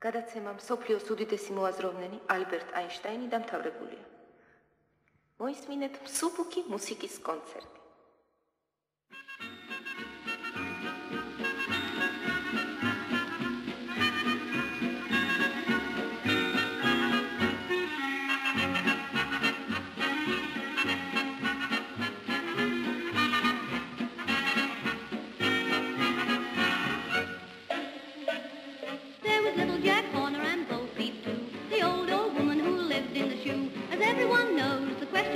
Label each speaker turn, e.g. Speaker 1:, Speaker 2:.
Speaker 1: გადაცემა სოფლიოს უდიდესი მოაზროვნენი ალბერტ აინშტაინი დამთავრებულია. მოისმინეთ მსუბუქი მუსიკის კონცერტი.
Speaker 2: Everyone knows the question